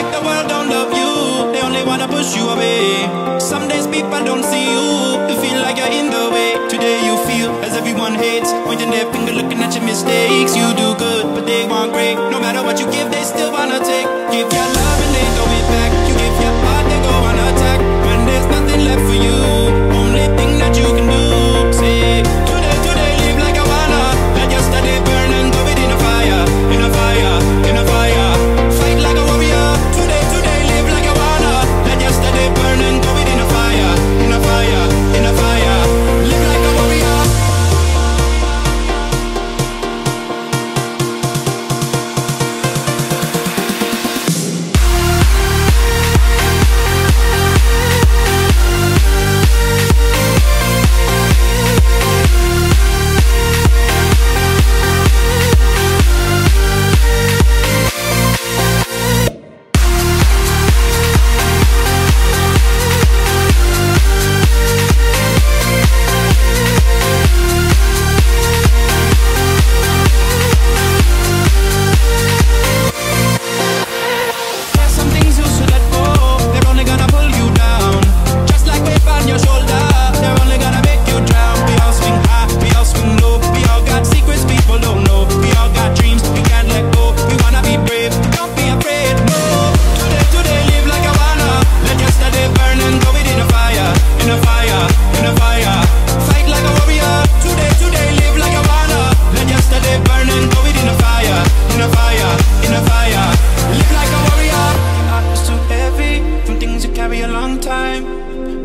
like the world don't love you. They only wanna push you away. Some days people don't see you. You feel like you're in the way. Today you feel as everyone hates. Pointing their finger looking at your mistakes. You do good but they want great. No matter what you give they still wanna take. Give your life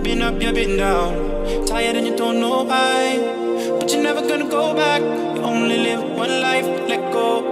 been up, you've been down. Tired and you don't know why. But you're never gonna go back. You only live one life, let go.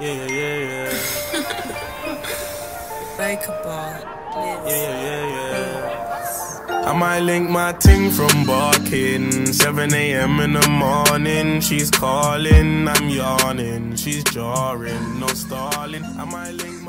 Yeah, yeah, yeah. Breakable. Yeah, yeah, yeah, yeah. I might link my ting from barking 7 a.m. in the morning She's calling, I'm yawning She's jarring, no stalling I might link